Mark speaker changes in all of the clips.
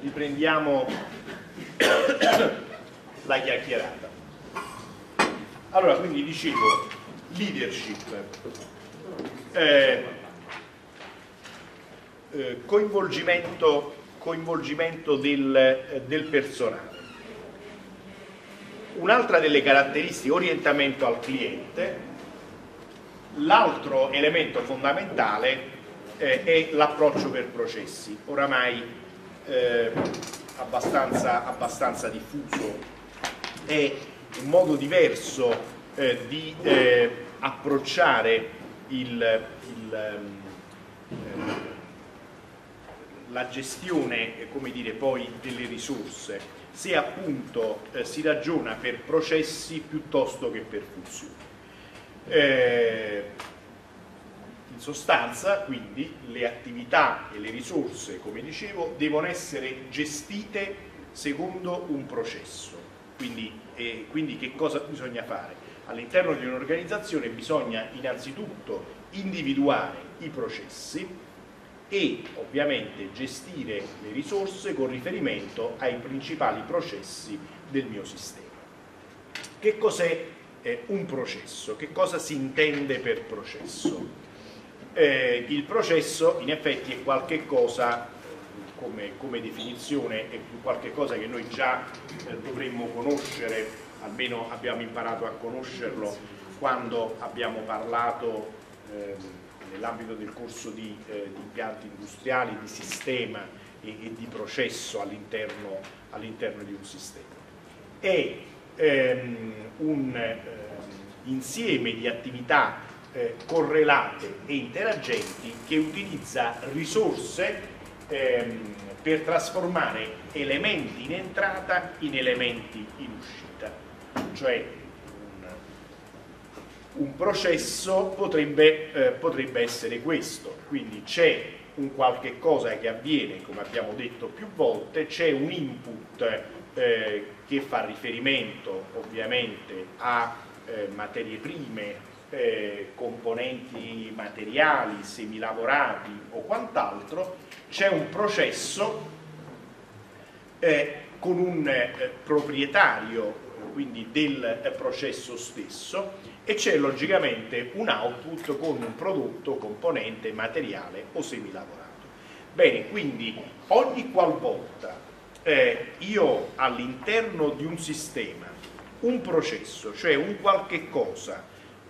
Speaker 1: riprendiamo la chiacchierata. Allora, quindi dicevo, leadership, eh, eh, coinvolgimento, coinvolgimento del, eh, del personale. Un'altra delle caratteristiche, orientamento al cliente, l'altro elemento fondamentale eh, è l'approccio per processi, oramai eh, abbastanza, abbastanza, diffuso, è un modo diverso eh, di eh, approcciare il, il, ehm, la gestione come dire, poi delle risorse, se appunto eh, si ragiona per processi piuttosto che per funzioni. In sostanza, quindi, le attività e le risorse, come dicevo, devono essere gestite secondo un processo. Quindi, eh, quindi che cosa bisogna fare? All'interno di un'organizzazione bisogna innanzitutto individuare i processi e ovviamente gestire le risorse con riferimento ai principali processi del mio sistema. Che cos'è eh, un processo? Che cosa si intende per processo? Eh, il processo in effetti è qualche cosa come, come definizione è qualche cosa che noi già eh, dovremmo conoscere almeno abbiamo imparato a conoscerlo quando abbiamo parlato eh, nell'ambito del corso di, eh, di, impianti industriali di sistema e, e di processo all'interno all di un sistema. È ehm, un ehm, insieme di attività eh, correlate e interagenti che utilizza risorse ehm, per trasformare elementi in entrata in elementi in uscita. Cioè un, un processo potrebbe, eh, potrebbe essere questo, quindi c'è un qualche cosa che avviene, come abbiamo detto più volte, c'è un input eh, che fa riferimento ovviamente a eh, materie prime eh, componenti materiali, semilavorati o quant'altro, c'è un processo eh, con un eh, proprietario quindi del eh, processo stesso e c'è logicamente un output con un prodotto, componente, materiale o semilavorato. Bene, quindi ogni qualvolta eh, io all'interno di un sistema un processo, cioè un qualche cosa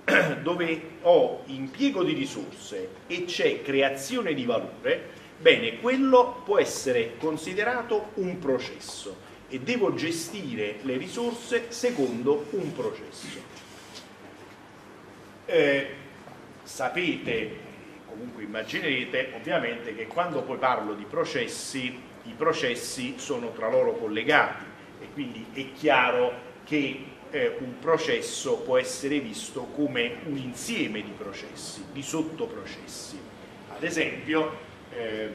Speaker 1: dove ho impiego di risorse e c'è creazione di valore, bene, quello può essere considerato un processo e devo gestire le risorse secondo un processo. Eh, sapete, comunque immaginerete ovviamente che quando poi parlo di processi, i processi sono tra loro collegati e quindi è chiaro che eh, un processo può essere visto come un insieme di processi, di sottoprocessi. Ad esempio, eh,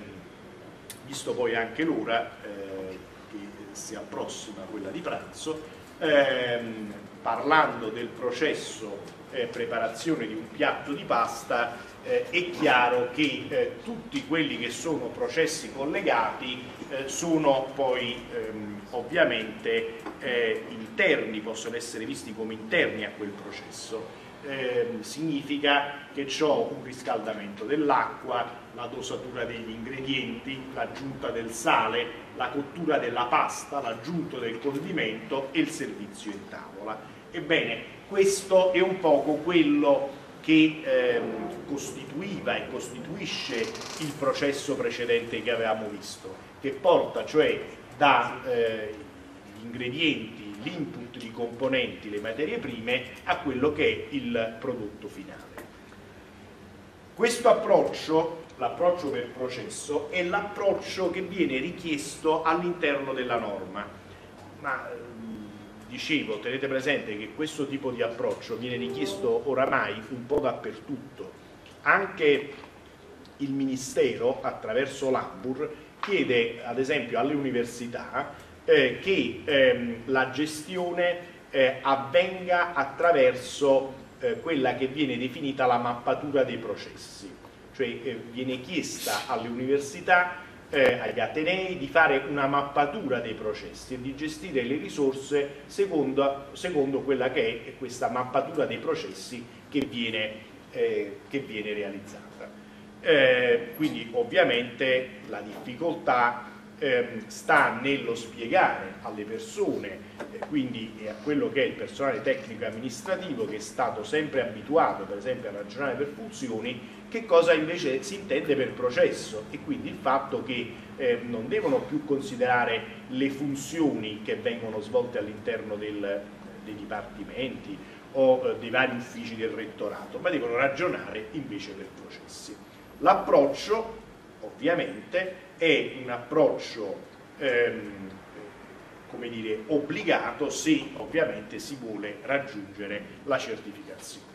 Speaker 1: visto poi anche l'ora eh, che si approssima quella di pranzo, ehm, parlando del processo eh, preparazione di un piatto di pasta, eh, è chiaro che eh, tutti quelli che sono processi collegati eh, sono poi ehm, ovviamente eh, interni, possono essere visti come interni a quel processo. Eh, significa che ho un riscaldamento dell'acqua, la dosatura degli ingredienti, l'aggiunta del sale, la cottura della pasta, l'aggiunto del condimento e il servizio in tavola. Ebbene, questo è un poco quello che ehm, costituiva e costituisce il processo precedente che avevamo visto, che porta cioè dagli eh, ingredienti, l'input di componenti, le materie prime, a quello che è il prodotto finale. Questo approccio, l'approccio per processo, è l'approccio che viene richiesto all'interno della norma, ma dicevo, tenete presente che questo tipo di approccio viene richiesto oramai un po' dappertutto. Anche il Ministero, attraverso l'ABUR, chiede ad esempio alle università eh, che ehm, la gestione eh, avvenga attraverso eh, quella che viene definita la mappatura dei processi, cioè eh, viene chiesta alle università eh, agli Atenei di fare una mappatura dei processi e di gestire le risorse secondo, secondo quella che è questa mappatura dei processi che viene, eh, che viene realizzata. Eh, quindi ovviamente la difficoltà ehm, sta nello spiegare alle persone, eh, quindi a quello che è il personale tecnico e amministrativo che è stato sempre abituato per esempio a ragionare per funzioni, che cosa invece si intende per processo e quindi il fatto che eh, non devono più considerare le funzioni che vengono svolte all'interno dei dipartimenti o eh, dei vari uffici del rettorato, ma devono ragionare invece per processi. L'approccio ovviamente è un approccio ehm, come dire, obbligato se ovviamente si vuole raggiungere la certificazione.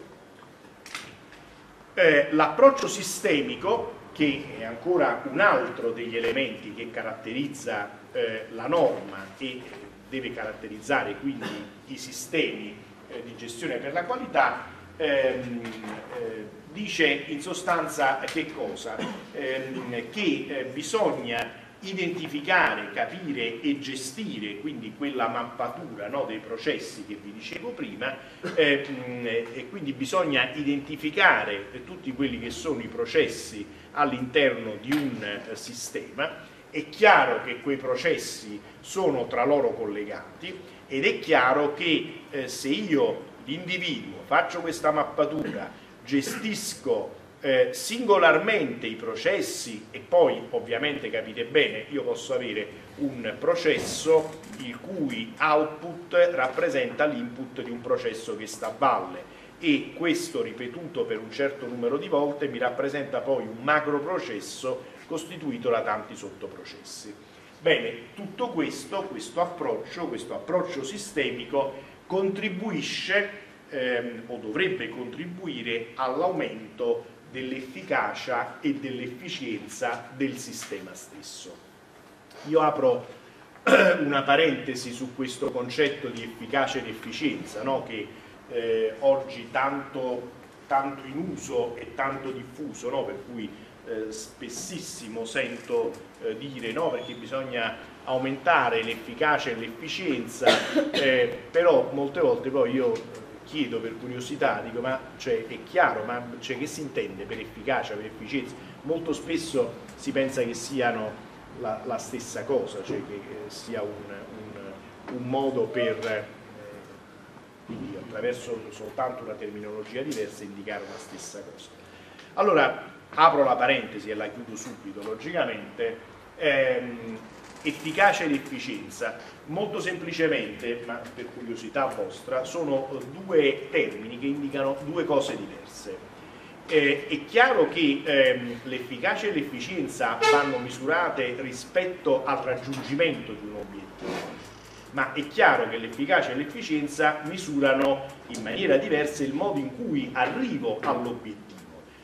Speaker 1: Eh, l'approccio sistemico, che è ancora un altro degli elementi che caratterizza eh, la norma e deve caratterizzare quindi i sistemi eh, di gestione per la qualità, ehm, eh, dice in sostanza che cosa? Eh, che eh, bisogna identificare, capire e gestire quindi quella mappatura no, dei processi che vi dicevo prima eh, e quindi bisogna identificare tutti quelli che sono i processi all'interno di un eh, sistema. È chiaro che quei processi sono tra loro collegati ed è chiaro che eh, se io l'individuo faccio questa mappatura gestisco eh, singolarmente i processi e poi ovviamente capite bene io posso avere un processo il cui output rappresenta l'input di un processo che sta a valle e questo ripetuto per un certo numero di volte mi rappresenta poi un macro processo costituito da tanti sottoprocessi. Bene, tutto questo, questo approccio, questo approccio sistemico contribuisce ehm, o dovrebbe contribuire all'aumento dell'efficacia e dell'efficienza del sistema stesso. Io apro una parentesi su questo concetto di efficacia ed efficienza no? che eh, oggi tanto, tanto, in uso e tanto diffuso, no? per cui eh, spessissimo sento eh, dire no? perché bisogna aumentare l'efficacia e l'efficienza, eh, però molte volte poi io chiedo per curiosità, dico ma cioè, è chiaro, ma cioè, che si intende per efficacia, per efficienza? Molto spesso si pensa che siano la, la stessa cosa, cioè che eh, sia un, un, un modo per, eh, quindi attraverso soltanto una terminologia diversa, indicare la stessa cosa. Allora, apro la parentesi e la chiudo subito, logicamente, ehm, efficacia ed efficienza molto semplicemente, ma per curiosità vostra, sono due termini che indicano due cose diverse. Eh, è chiaro che ehm, l'efficacia e l'efficienza vanno misurate rispetto al raggiungimento di un obiettivo, ma è chiaro che l'efficacia e l'efficienza misurano in maniera diversa il modo in cui arrivo all'obiettivo.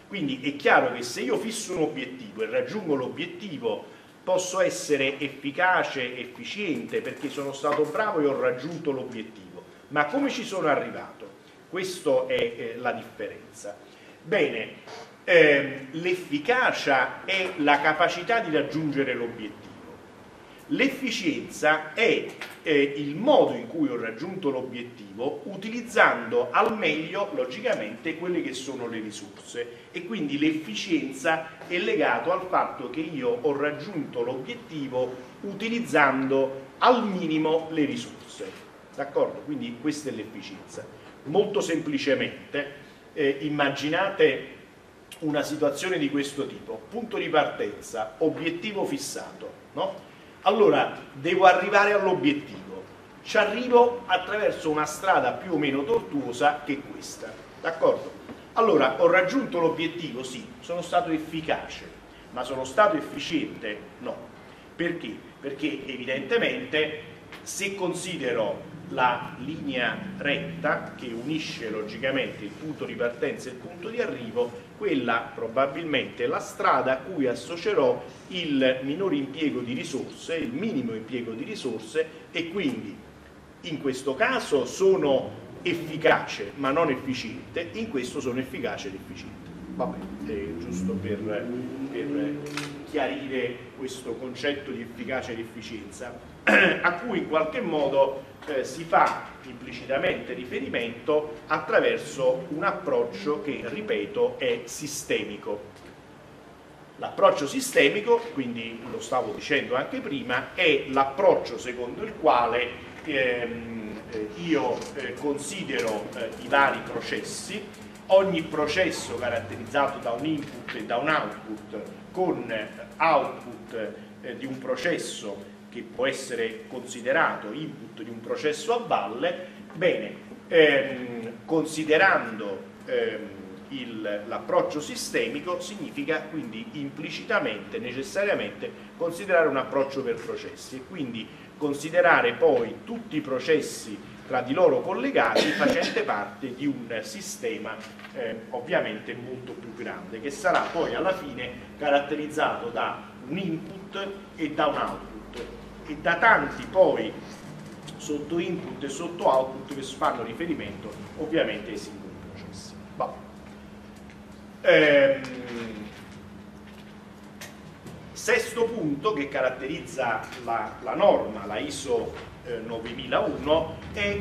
Speaker 1: Quindi è chiaro che se io fisso un obiettivo e raggiungo l'obiettivo posso essere efficace, efficiente perché sono stato bravo e ho raggiunto l'obiettivo, ma come ci sono arrivato? Questa è eh, la differenza. Bene, eh, l'efficacia è la capacità di raggiungere l'obiettivo. L'efficienza è eh, il modo in cui ho raggiunto l'obiettivo utilizzando al meglio, logicamente, quelle che sono le risorse e quindi l'efficienza è legato al fatto che io ho raggiunto l'obiettivo utilizzando al minimo le risorse. D'accordo? Quindi questa è l'efficienza. Molto semplicemente, eh, immaginate una situazione di questo tipo, punto di partenza, obiettivo fissato, no? Allora, devo arrivare all'obiettivo. Ci arrivo attraverso una strada più o meno tortuosa che questa. D'accordo? Allora, ho raggiunto l'obiettivo? Sì. Sono stato efficace. Ma sono stato efficiente? No. Perché? Perché evidentemente se considero la linea retta che unisce logicamente il punto di partenza e il punto di arrivo, quella probabilmente è la strada a cui associerò il minore impiego di risorse, il minimo impiego di risorse e quindi in questo caso sono efficace ma non efficiente, in questo sono efficace ed efficiente. Vabbè, è giusto per, per chiarire questo concetto di efficacia ed efficienza, a cui in qualche modo eh, si fa implicitamente riferimento attraverso un approccio che, ripeto, è sistemico. L'approccio sistemico, quindi lo stavo dicendo anche prima, è l'approccio secondo il quale ehm, eh, io eh, considero eh, i vari processi, ogni processo caratterizzato da un input e da un output con output eh, di un processo che può essere considerato input di un processo a valle, bene, ehm, considerando ehm, l'approccio sistemico significa quindi implicitamente, necessariamente considerare un approccio per processi e quindi considerare poi tutti i processi tra di loro collegati facente parte di un sistema eh, ovviamente molto più grande che sarà poi alla fine caratterizzato da un input e da un output e da tanti poi sotto input e sotto output che fanno riferimento ovviamente ai singoli processi. Ehm, sesto punto che caratterizza la, la norma, la ISO eh, 9001, è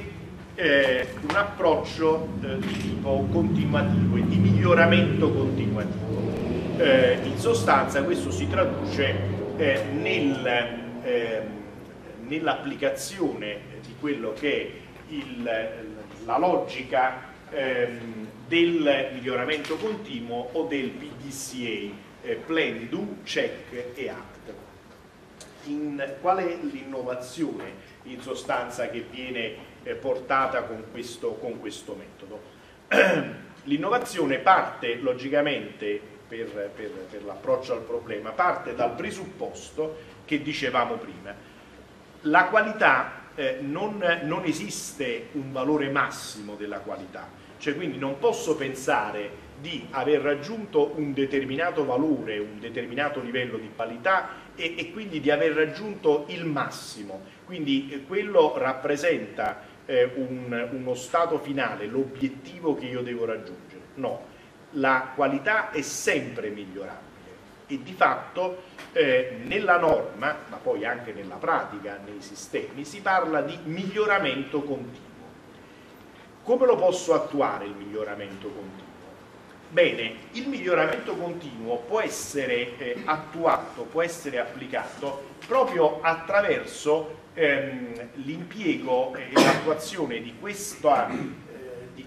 Speaker 1: eh, un approccio eh, di tipo continuativo e di miglioramento continuativo. Eh, in sostanza questo si traduce eh, nel, ehm, nell'applicazione di quello che è il, la logica ehm, del miglioramento continuo o del PDCA, eh, Plan, Do, Check e Act. In, qual è l'innovazione in sostanza che viene eh, portata con questo, con questo metodo? L'innovazione parte logicamente per, per, per l'approccio al problema, parte dal presupposto che dicevamo prima. La qualità eh, non, non esiste un valore massimo della qualità, cioè quindi non posso pensare di aver raggiunto un determinato valore, un determinato livello di qualità e, e quindi di aver raggiunto il massimo. Quindi eh, quello rappresenta eh, un, uno stato finale, l'obiettivo che io devo raggiungere. No, la qualità è sempre migliorabile e di fatto eh, nella norma, ma poi anche nella pratica, nei sistemi, si parla di miglioramento continuo. Come lo posso attuare il miglioramento continuo? Bene, il miglioramento continuo può essere eh, attuato, può essere applicato proprio attraverso ehm, l'impiego e l'attuazione di, di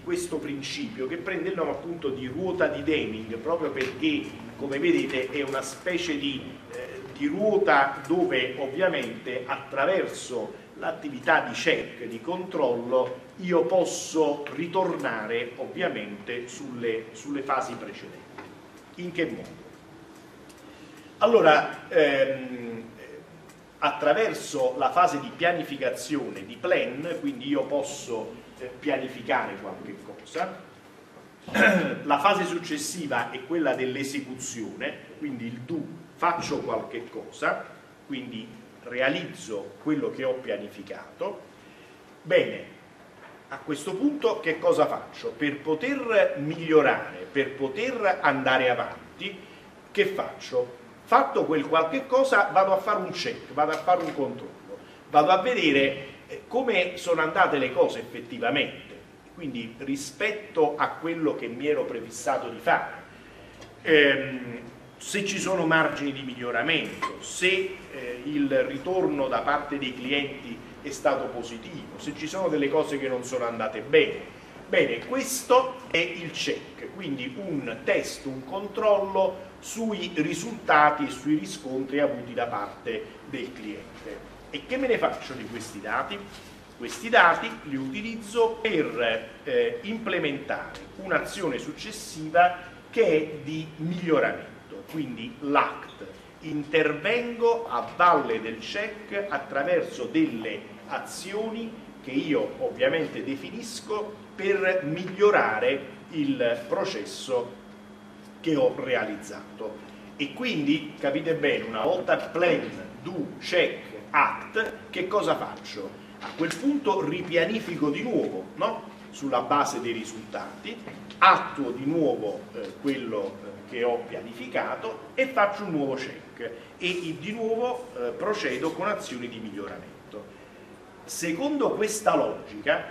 Speaker 1: questo principio che prende il nome appunto di ruota di Deming, proprio perché, come vedete, è una specie di, eh, di ruota dove ovviamente attraverso l'attività di check, di controllo, io posso ritornare ovviamente sulle, sulle fasi precedenti. In che modo? Allora, ehm, attraverso la fase di pianificazione, di plan, quindi io posso pianificare qualche cosa, la fase successiva è quella dell'esecuzione, quindi il do, faccio qualche cosa, quindi realizzo quello che ho pianificato, bene, a questo punto che cosa faccio? Per poter migliorare, per poter andare avanti, che faccio? Fatto quel qualche cosa vado a fare un check, vado a fare un controllo, vado a vedere eh, come sono andate le cose effettivamente, quindi rispetto a quello che mi ero prefissato di fare. Ehm, se ci sono margini di miglioramento, se eh, il ritorno da parte dei clienti è stato positivo, se ci sono delle cose che non sono andate bene. Bene, questo è il check, quindi un test, un controllo sui risultati e sui riscontri avuti da parte del cliente. E che me ne faccio di questi dati? Questi dati li utilizzo per eh, implementare un'azione successiva che è di miglioramento, quindi l'ACT. Intervengo a valle del check attraverso delle azioni che io ovviamente definisco per migliorare il processo che ho realizzato. E quindi, capite bene, una volta plan, do, check, act, che cosa faccio? A quel punto ripianifico di nuovo, no? sulla base dei risultati, attuo di nuovo eh, quello eh, che ho pianificato e faccio un nuovo check e di nuovo eh, procedo con azioni di miglioramento. Secondo questa logica,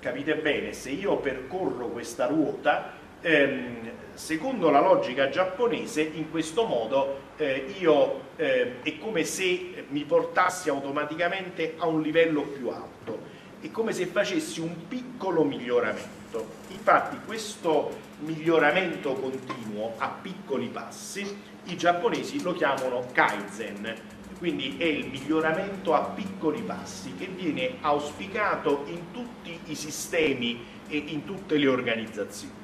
Speaker 1: capite bene, se io percorro questa ruota, ehm, secondo la logica giapponese, in questo modo eh, io eh, è come se mi portassi automaticamente a un livello più alto, è come se facessi un piccolo miglioramento. Infatti questo miglioramento continuo a piccoli passi i giapponesi lo chiamano Kaizen, quindi è il miglioramento a piccoli passi che viene auspicato in tutti i sistemi e in tutte le organizzazioni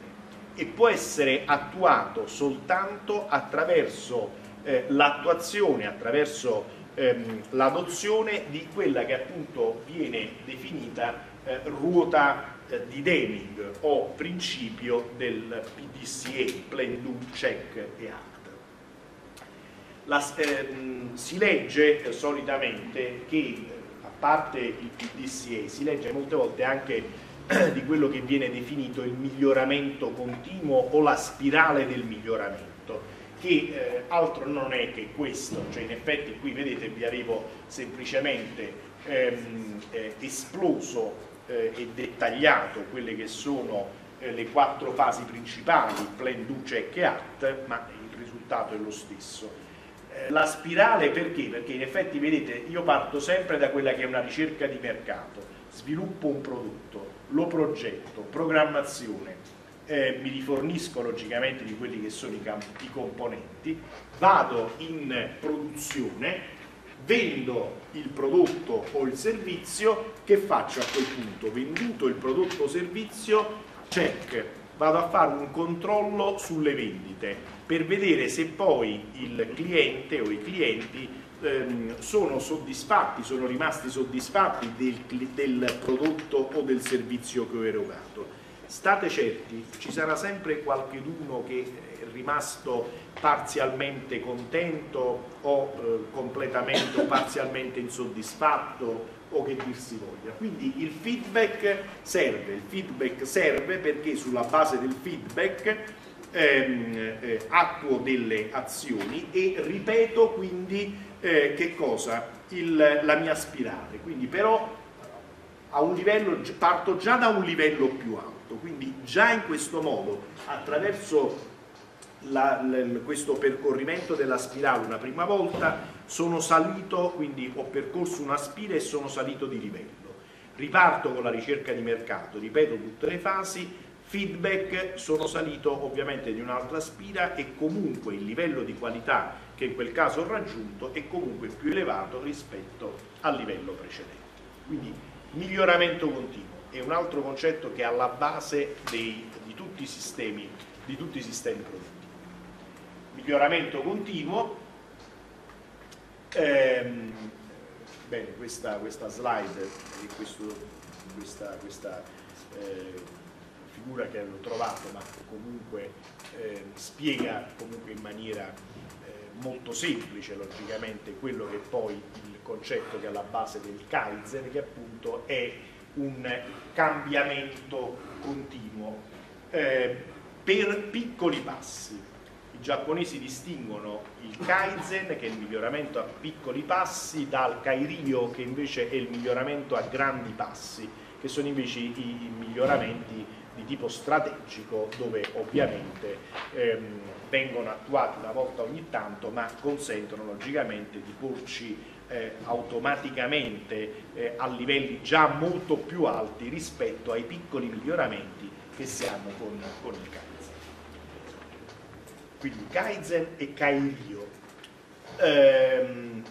Speaker 1: e può essere attuato soltanto attraverso eh, l'attuazione, attraverso ehm, l'adozione di quella che appunto viene definita eh, ruota eh, di Deming o principio del PDCA, Plan, Do, Check e Act. La, ehm, si legge eh, solitamente che, a parte il PDCA, si legge molte volte anche di quello che viene definito il miglioramento continuo o la spirale del miglioramento, che eh, altro non è che questo, cioè in effetti qui vedete vi avevo semplicemente ehm, eh, esploso eh, e dettagliato quelle che sono le quattro fasi principali, plan, do, check e act, ma il risultato è lo stesso. Eh, la spirale perché? Perché in effetti vedete io parto sempre da quella che è una ricerca di mercato, sviluppo un prodotto, lo progetto, programmazione, eh, mi rifornisco logicamente di quelli che sono i, i componenti, vado in produzione, vendo il prodotto o il servizio, che faccio a quel punto? Venduto il prodotto o servizio, check, vado a fare un controllo sulle vendite per vedere se poi il cliente o i clienti ehm, sono soddisfatti, sono rimasti soddisfatti del, del prodotto o del servizio che ho erogato. State certi, ci sarà sempre qualcuno che è rimasto parzialmente contento o eh, completamente o parzialmente insoddisfatto o che dir si voglia. Quindi il feedback serve, il feedback serve perché sulla base del feedback ehm, eh, attuo delle azioni e ripeto quindi eh, che cosa? Il, la mia spirale, quindi però livello, parto già da un livello più alto, quindi già in questo modo attraverso la, questo percorrimento della spirale una prima volta sono salito, quindi ho percorso una spira e sono salito di livello. Riparto con la ricerca di mercato, ripeto tutte le fasi, feedback sono salito ovviamente di un'altra spira e comunque il livello di qualità che in quel caso ho raggiunto è comunque più elevato rispetto al livello precedente. Quindi miglioramento continuo è un altro concetto che è alla base dei, di, tutti sistemi, di tutti i sistemi produttivi. Miglioramento continuo, ehm, bene, questa, questa slide e questa, questa eh, figura che hanno trovato, ma comunque eh, spiega comunque in maniera eh, molto semplice logicamente quello che poi il concetto che è alla base del Kaizen, che appunto è un cambiamento continuo eh, per piccoli passi. I giapponesi distinguono il Kaizen, che è il miglioramento a piccoli passi, dal Kairio, che invece è il miglioramento a grandi passi, che sono invece i miglioramenti di tipo strategico dove ovviamente ehm, vengono attuati una volta ogni tanto ma consentono logicamente di porci eh, automaticamente eh, a livelli già molto più alti rispetto ai piccoli miglioramenti che si hanno con, con il Kaizen. Quindi Kaizen e Kairio. Ehm,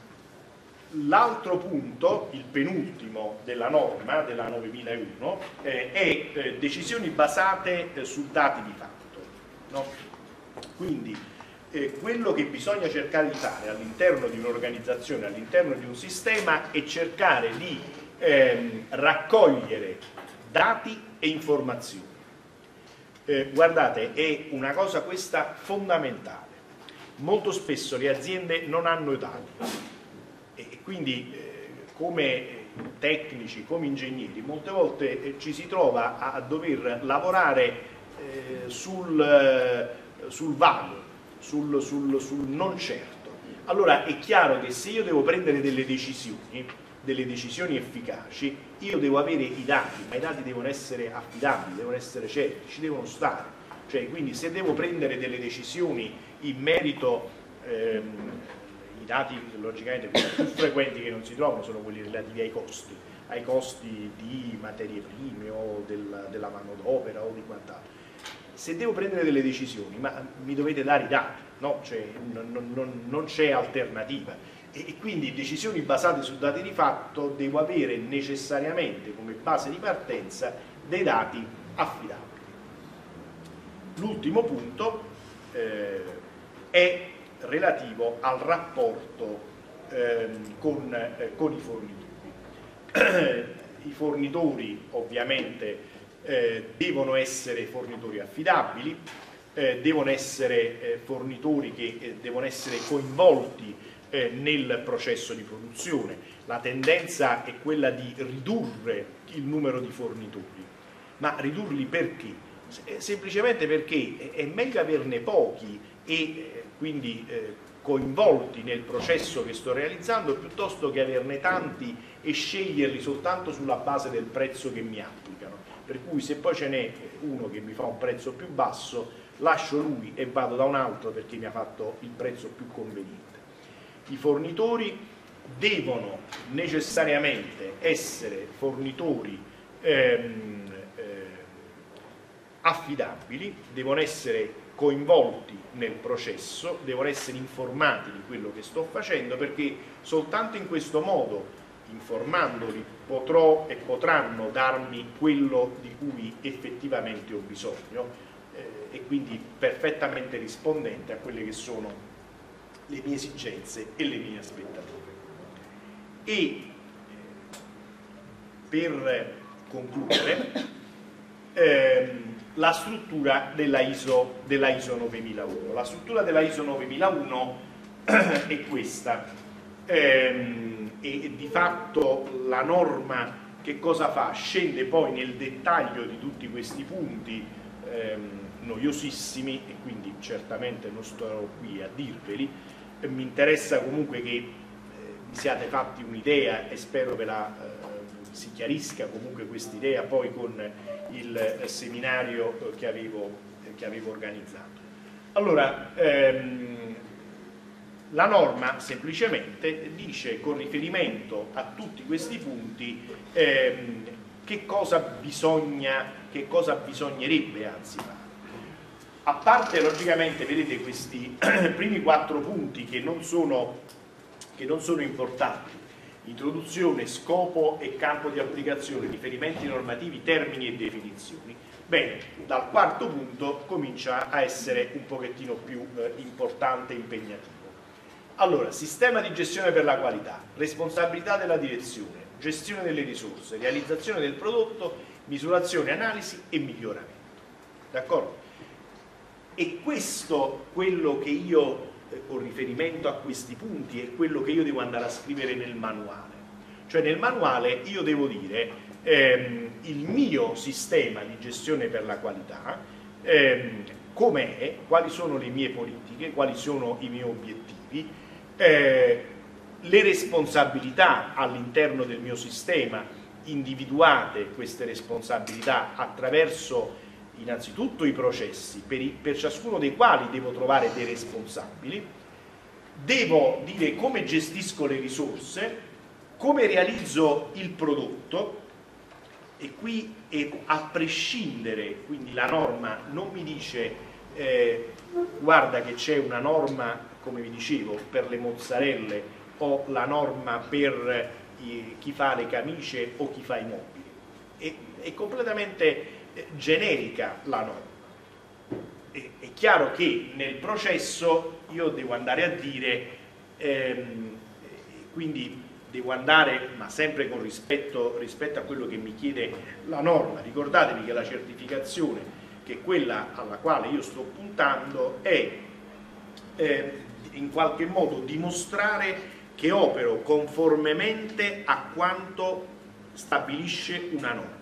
Speaker 1: L'altro punto, il penultimo della norma, della 9001, eh, è eh, decisioni basate eh, su dati di fatto. No? Quindi eh, quello che bisogna cercare di fare all'interno di un'organizzazione, all'interno di un sistema, è cercare di ehm, raccogliere dati e informazioni. Eh, guardate, è una cosa questa fondamentale. Molto spesso le aziende non hanno i dati e quindi eh, come tecnici, come ingegneri, molte volte eh, ci si trova a dover lavorare eh, sul, sul vago, sul, sul, sul non certo. Allora è chiaro che se io devo prendere delle decisioni, delle decisioni efficaci, io devo avere i dati, ma i dati devono essere affidabili, devono essere certi, ci devono stare. Cioè, quindi se devo prendere delle decisioni in merito, ehm, dati logicamente più frequenti che non si trovano sono quelli relativi ai costi, ai costi di materie prime o del, della manodopera o di quant'altro. Se devo prendere delle decisioni, ma mi dovete dare i dati, no? cioè, non, non, non c'è alternativa e quindi decisioni basate su dati di fatto devo avere necessariamente come base di partenza dei dati affidabili. L'ultimo punto eh, è relativo al rapporto eh, con, eh, con, i fornitori. I fornitori ovviamente eh, devono essere fornitori affidabili, eh, devono essere eh, fornitori che devono essere coinvolti eh, nel processo di produzione. La tendenza è quella di ridurre il numero di fornitori, ma ridurli perché? Semplicemente perché è meglio averne pochi e eh, quindi eh, coinvolti nel processo che sto realizzando piuttosto che averne tanti e sceglierli soltanto sulla base del prezzo che mi applicano. Per cui se poi ce n'è uno che mi fa un prezzo più basso, lascio lui e vado da un altro perché mi ha fatto il prezzo più conveniente i fornitori devono necessariamente essere fornitori ehm, eh, affidabili, devono essere coinvolti nel processo, devono essere informati di quello che sto facendo perché soltanto in questo modo, informandoli, potrò e potranno darmi quello di cui effettivamente ho bisogno eh, e quindi perfettamente rispondente a quelle che sono le mie esigenze e le mie aspettative. E per concludere, ehm, la struttura della ISO, della ISO 9001. La struttura della ISO 9001 è questa ehm, e di fatto la norma che cosa fa? Scende poi nel dettaglio di tutti questi punti ehm, noiosissimi e quindi certamente non sto qui a dirveli, mi interessa comunque che eh, vi siate fatti un'idea e spero ve la eh, si chiarisca comunque questa idea poi con il seminario che avevo, che avevo organizzato. Allora, ehm, la norma semplicemente dice con riferimento a tutti questi punti ehm, che, cosa bisogna, che cosa bisognerebbe anzi fare a parte logicamente vedete questi primi quattro punti che non sono, che non sono importanti introduzione, scopo e campo di applicazione, riferimenti normativi, termini e definizioni. Bene, dal quarto punto comincia a essere un pochettino più eh, importante e impegnativo. Allora, sistema di gestione per la qualità, responsabilità della direzione, gestione delle risorse, realizzazione del prodotto, misurazione, analisi e miglioramento. D'accordo? E questo, quello che io, eh, con riferimento a questi punti, è quello che io devo andare a scrivere nel manuale. Cioè nel manuale io devo dire ehm, il mio sistema di gestione per la qualità, ehm, com'è, quali sono le mie politiche, quali sono i miei obiettivi, eh, le responsabilità all'interno del mio sistema, individuate queste responsabilità attraverso innanzitutto i processi, per, i, per ciascuno dei quali devo trovare dei responsabili, devo dire come gestisco le risorse, come realizzo il prodotto e qui è a prescindere, quindi la norma non mi dice eh, guarda che c'è una norma, come vi dicevo, per le mozzarelle o la norma per i, chi fa le camicie o chi fa i mobili. È, è completamente generica la norma. È, è, chiaro che nel processo io devo andare a dire, ehm, quindi devo andare, ma sempre con rispetto, rispetto a quello che mi chiede la norma, ricordatevi che la certificazione, che è quella alla quale io sto puntando, è eh, in qualche modo dimostrare che opero conformemente a quanto stabilisce una norma.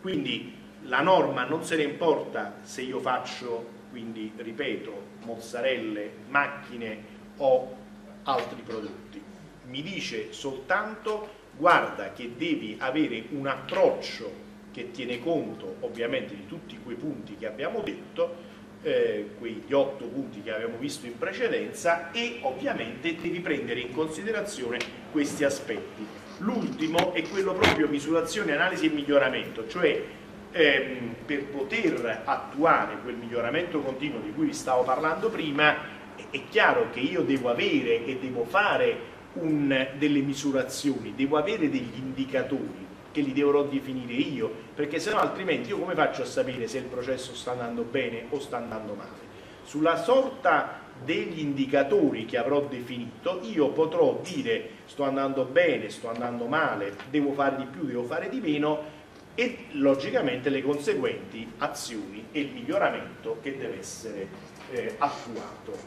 Speaker 1: Quindi la norma non se ne importa se io faccio quindi ripeto, mozzarelle, macchine o altri prodotti. Mi dice soltanto guarda che devi avere un approccio che tiene conto ovviamente di tutti quei punti che abbiamo detto, eh, quegli otto punti che abbiamo visto in precedenza e ovviamente devi prendere in considerazione questi aspetti. L'ultimo è quello proprio misurazione, analisi e miglioramento, cioè ehm, per poter attuare quel miglioramento continuo di cui vi stavo parlando prima è chiaro che io devo avere e devo fare un, delle misurazioni, devo avere degli indicatori che li dovrò definire io, perché se no altrimenti io come faccio a sapere se il processo sta andando bene o sta andando male? Sulla sorta degli indicatori che avrò definito io potrò dire sto andando bene, sto andando male, devo fare di più, devo fare di meno e logicamente le conseguenti azioni e il miglioramento che deve essere eh, attuato.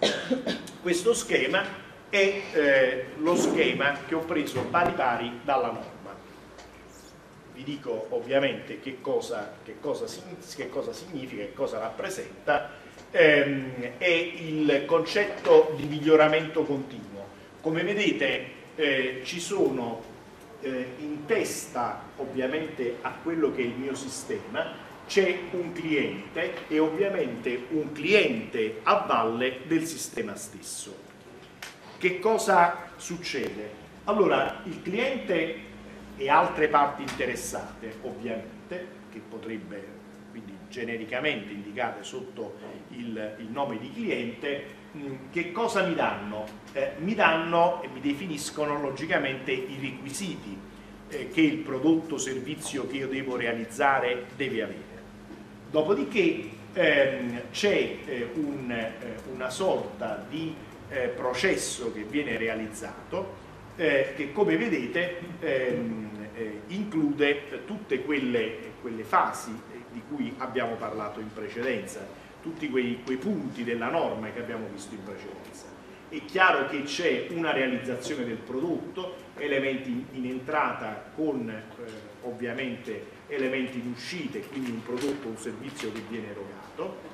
Speaker 1: Questo schema è eh, lo schema che ho preso pari pari dalla norma. Vi dico ovviamente che cosa, che cosa, che cosa significa, che cosa rappresenta, ehm, è il concetto di miglioramento continuo. Come vedete eh, ci sono eh, in testa ovviamente a quello che è il mio sistema c'è un cliente e ovviamente un cliente a valle del sistema stesso. Che cosa succede? Allora, il cliente e altre parti interessate, ovviamente, che potrebbe quindi genericamente indicate sotto il, il nome di cliente, che cosa mi danno? Eh, mi danno e mi definiscono logicamente i requisiti eh, che il prodotto o servizio che io devo realizzare deve avere. Dopodiché ehm, c'è eh, un, eh, una sorta di eh, processo che viene realizzato eh, che come vedete ehm, eh, include tutte quelle, quelle, fasi di cui abbiamo parlato in precedenza, tutti quei, quei punti della norma che abbiamo visto in precedenza è chiaro che c'è una realizzazione del prodotto, elementi in entrata con eh, ovviamente elementi in uscita, quindi un prodotto o un servizio che viene erogato.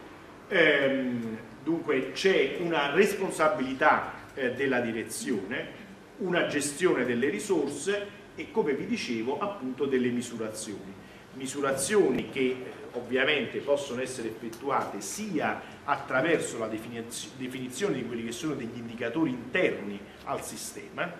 Speaker 1: Ehm, dunque c'è una responsabilità eh, della direzione, una gestione delle risorse e come vi dicevo appunto delle misurazioni. Misurazioni che eh, ovviamente possono essere effettuate sia attraverso la definizione di quelli che sono degli indicatori interni al sistema,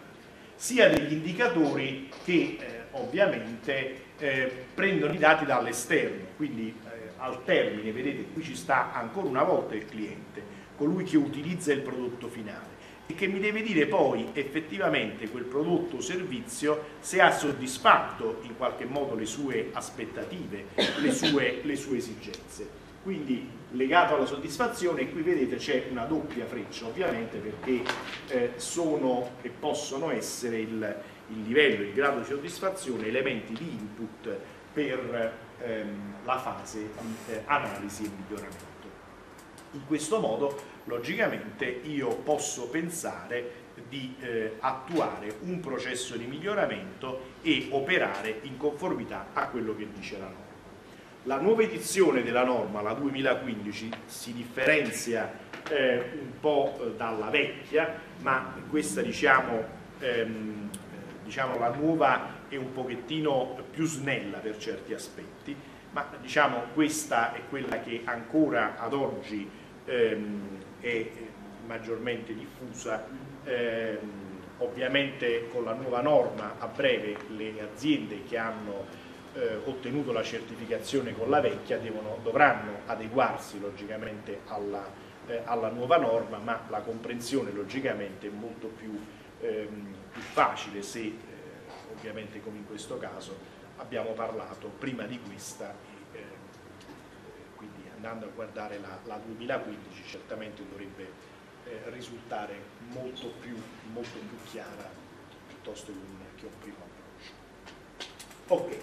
Speaker 1: sia degli indicatori che eh, ovviamente eh, prendono i dati dall'esterno, quindi eh, al termine, vedete qui ci sta ancora una volta il cliente, colui che utilizza il prodotto finale e che mi deve dire poi effettivamente quel prodotto o servizio se ha soddisfatto in qualche modo le sue aspettative, le sue, le sue esigenze. Quindi legato alla soddisfazione, qui vedete c'è una doppia freccia ovviamente perché eh, sono e possono essere il, il livello, il grado di soddisfazione, elementi di input per ehm, la fase di eh, analisi e miglioramento. In questo modo, logicamente, io posso pensare di eh, attuare un processo di miglioramento e operare in conformità a quello che dice la norma. La nuova edizione della norma, la 2015, si differenzia eh, un po' eh, dalla vecchia, ma questa diciamo ehm, diciamo, la nuova è un pochettino più snella per certi aspetti, ma diciamo, questa è quella che ancora ad oggi ehm, è maggiormente diffusa. Ehm, ovviamente con la nuova norma a breve le aziende che hanno eh, ottenuto la certificazione con la vecchia devono, dovranno adeguarsi logicamente alla, eh, alla, nuova norma, ma la comprensione logicamente è molto più ehm, più facile se eh, ovviamente come in questo caso abbiamo parlato prima di questa eh, andando a guardare la, la 2015 certamente dovrebbe eh, risultare molto più, molto più chiara piuttosto che un, che un primo approccio. Ok,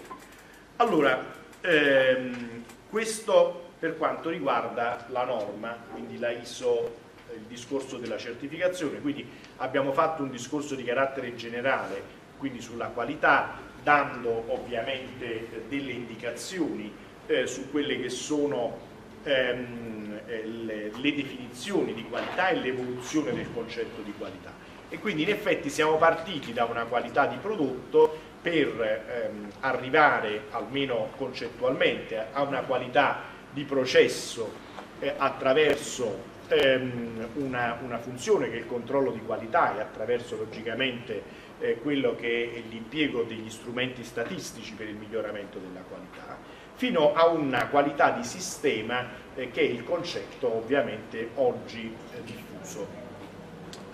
Speaker 1: allora ehm, questo per quanto riguarda la norma, quindi la ISO il discorso della certificazione, quindi abbiamo fatto un discorso di carattere generale, quindi sulla qualità, dando ovviamente delle indicazioni eh, su quelle che sono ehm, eh, le, le definizioni di qualità e l'evoluzione del concetto di qualità. E quindi in effetti siamo partiti da una qualità di prodotto per ehm, arrivare, almeno concettualmente, a una qualità di processo eh, attraverso ehm, una, una, funzione che è il controllo di qualità e attraverso logicamente eh, quello che è l'impiego degli strumenti statistici per il miglioramento della qualità, fino a una qualità di sistema eh, che è il concetto ovviamente oggi eh, diffuso.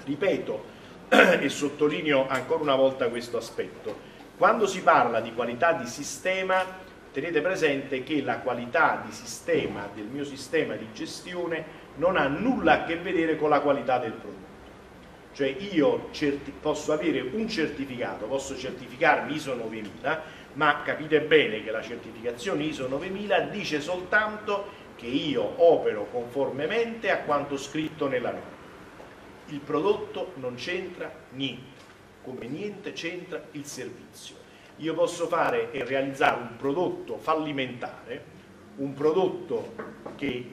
Speaker 1: Ripeto e sottolineo ancora una volta questo aspetto, quando si parla di qualità di sistema tenete presente che la qualità di sistema del mio sistema di gestione non ha nulla a che vedere con la qualità del prodotto. Cioè io posso avere un certificato, posso certificarmi ISO 9000, ma capite bene che la certificazione ISO 9000 dice soltanto che io opero conformemente a quanto scritto nella norma. Il prodotto non c'entra niente, come niente c'entra il servizio. Io posso fare e realizzare un prodotto fallimentare, un prodotto che eh,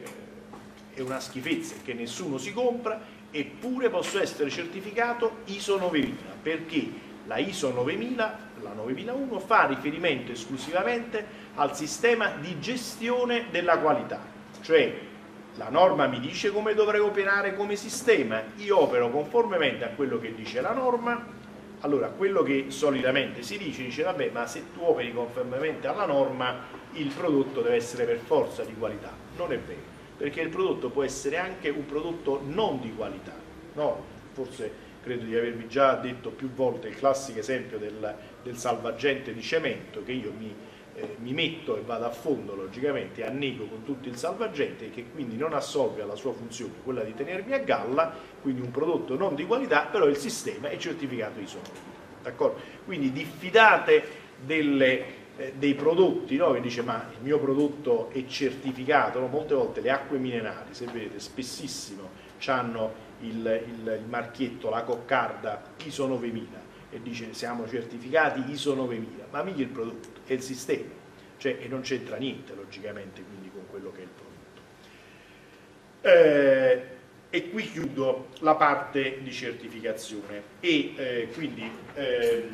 Speaker 1: è una schifezza che nessuno si compra, eppure posso essere certificato ISO 9000, perché la ISO 9000 la 9001 fa riferimento esclusivamente al sistema di gestione della qualità, cioè la norma mi dice come dovrei operare come sistema, io opero conformemente a quello che dice la norma, allora quello che solitamente si dice, dice vabbè ma se tu operi conformemente alla norma il prodotto deve essere per forza di qualità, non è vero, perché il prodotto può essere anche un prodotto non di qualità, no? forse credo di avervi già detto più volte il classico esempio del, del salvagente di cemento che io mi, eh, mi, metto e vado a fondo logicamente, annego con tutto il salvagente e che quindi non assolve alla sua funzione, quella di tenermi a galla, quindi un prodotto non di qualità, però il sistema è certificato ISO. D'accordo? Quindi diffidate delle, eh, dei prodotti, no? che dice ma il mio prodotto è certificato, no? molte volte le acque minerali, se vedete, spessissimo hanno il, il, il marchietto, la coccarda ISO 9000 e dice siamo certificati ISO 9000, ma mica il prodotto, è il sistema, cioè, e non c'entra niente logicamente quindi con quello che è il prodotto. Eh, e qui chiudo la parte di certificazione e eh, quindi eh,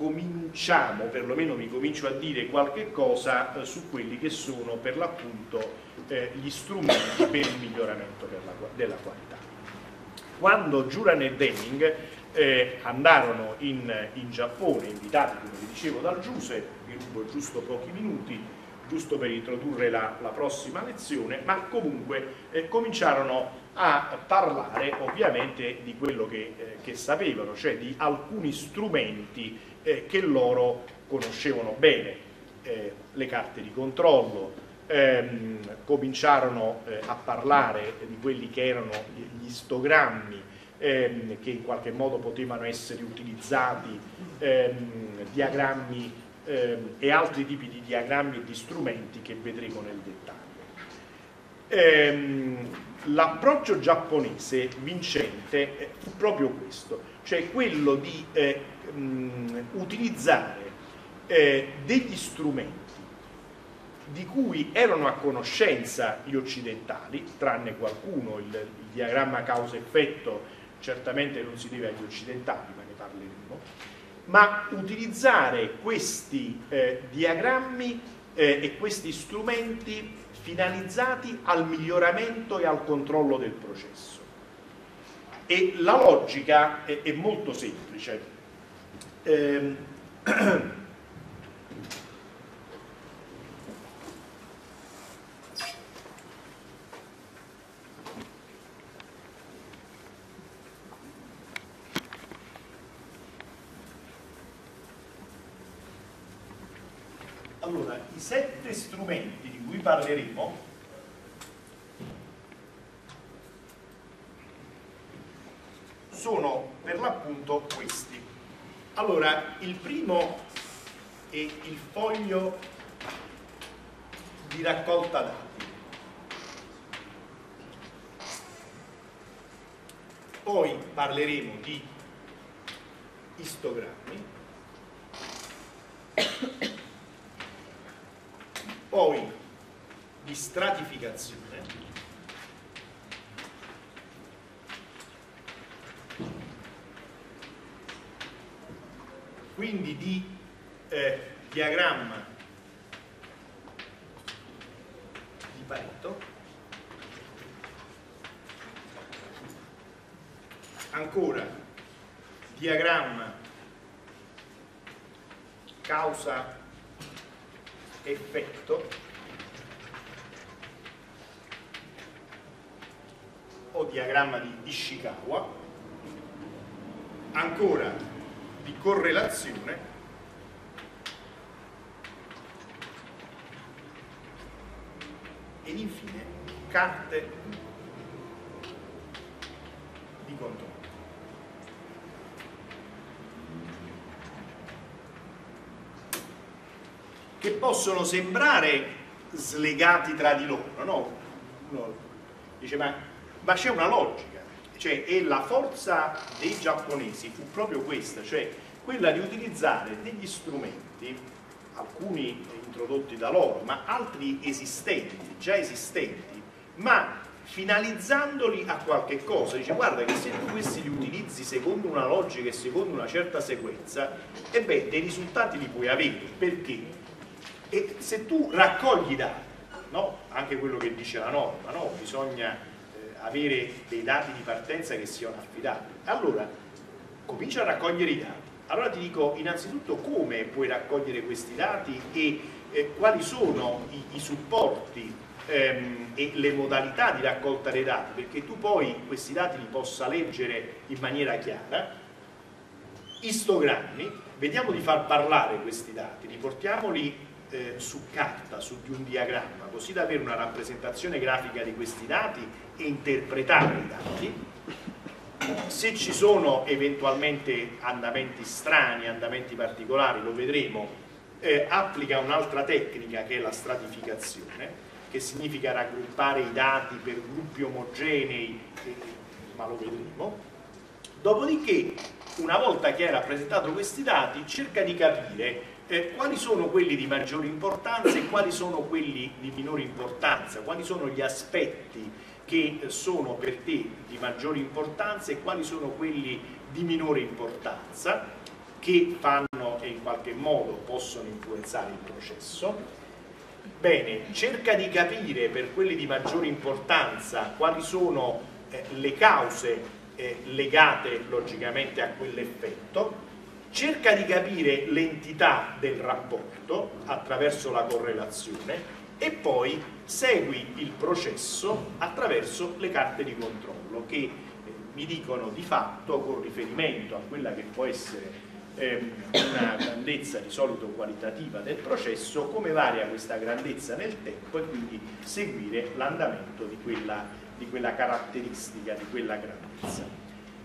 Speaker 1: cominciamo, perlomeno mi comincio a dire qualche cosa eh, su quelli che sono per l'appunto eh, gli strumenti per il miglioramento della, della qualità. Quando Juran e Deming eh, andarono in, in, Giappone, invitati, come vi dicevo, dal Giuse, vi rubo giusto pochi minuti, giusto per introdurre la, la prossima lezione, ma comunque eh, cominciarono a parlare ovviamente di quello che, eh, che sapevano, cioè di alcuni strumenti eh, che loro conoscevano bene, eh, le carte di controllo, ehm, cominciarono eh, a parlare di quelli che erano gli istogrammi ehm, che in qualche modo potevano essere utilizzati, ehm, diagrammi ehm, e altri tipi di diagrammi e di strumenti che vedremo nel dettaglio. Ehm, l'approccio giapponese vincente eh, fu proprio questo, cioè quello di eh, utilizzare eh, degli strumenti di cui erano a conoscenza gli occidentali, tranne qualcuno, il, il diagramma causa-effetto certamente non si deve agli occidentali, ma ne parleremo, ma utilizzare questi eh, diagrammi eh, e questi strumenti finalizzati al miglioramento e al controllo del processo. E la logica è, è molto semplice. Eh, Allora, i sette strumenti di cui parleremo sono per l'appunto questi. Allora, il primo è il foglio di raccolta dati. Poi parleremo di istogrammi applicazione. Quindi di eh, diagramma diagramma di Ishikawa ancora di correlazione ed infine carte di controllo che possono sembrare slegati tra di loro, no? no. Dice, ma, ma c'è una logica, cioè, e la forza dei giapponesi fu proprio questa, cioè quella di utilizzare degli strumenti, alcuni introdotti da loro, ma altri esistenti, già esistenti, ma finalizzandoli a qualche cosa, dice guarda che se tu questi li utilizzi secondo una logica e secondo una certa sequenza, e beh, dei risultati li puoi avere, perché? E se tu raccogli dati, no? anche quello che dice la norma, no? bisogna avere dei dati di partenza che siano affidabili, allora comincia a raccogliere i dati. Allora ti dico innanzitutto come puoi raccogliere questi dati e eh, quali sono i, i supporti ehm, e le modalità di raccolta dei dati, perché tu poi questi dati li possa leggere in maniera chiara. Istogrammi, vediamo di far parlare questi dati, riportiamoli eh, su carta, su di un diagramma, così da avere una rappresentazione grafica di questi dati e interpretare i dati. Se ci sono eventualmente andamenti strani, andamenti particolari, lo vedremo, eh, applica un'altra tecnica che è la stratificazione, che significa raggruppare i dati per gruppi omogenei, ma lo vedremo. Dopodiché, una volta che hai rappresentato questi dati, cerca di capire eh, quali sono quelli di maggiore importanza e quali sono quelli di minore importanza, quali sono gli aspetti che sono per te di maggiore importanza e quali sono quelli di minore importanza che fanno e in qualche modo possono influenzare il processo. Bene, cerca di capire per quelli di maggiore importanza quali sono eh, le cause eh, legate logicamente a quell'effetto cerca di capire l'entità del rapporto attraverso la correlazione e poi segui il processo attraverso le carte di controllo che eh, mi dicono di fatto con riferimento a quella che può essere eh, una grandezza di solito qualitativa del processo come varia questa grandezza nel tempo e quindi seguire l'andamento di di quella caratteristica, di quella grandezza.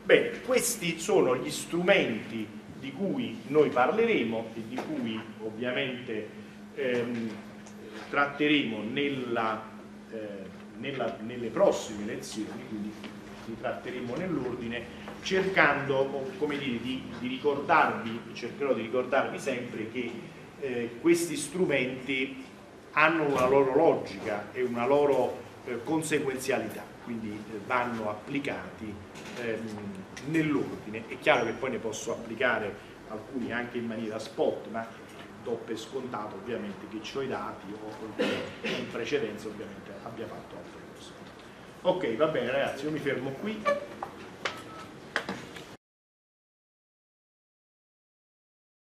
Speaker 1: Bene, questi sono gli strumenti di cui noi parleremo e di cui ovviamente ehm, tratteremo nella, eh, nella, nelle prossime lezioni, quindi li tratteremo nell'ordine, cercando come dire, di, di, ricordarvi, cercherò di ricordarvi sempre che eh, questi strumenti hanno una loro logica e una loro eh, conseguenzialità, quindi eh, vanno applicati ehm, nell'ordine. È chiaro che poi ne posso applicare alcuni anche in maniera spot, ma do per scontato ovviamente che ho i dati o in precedenza ovviamente abbia fatto altre cose. Ok, va bene ragazzi, io mi fermo qui.